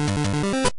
Música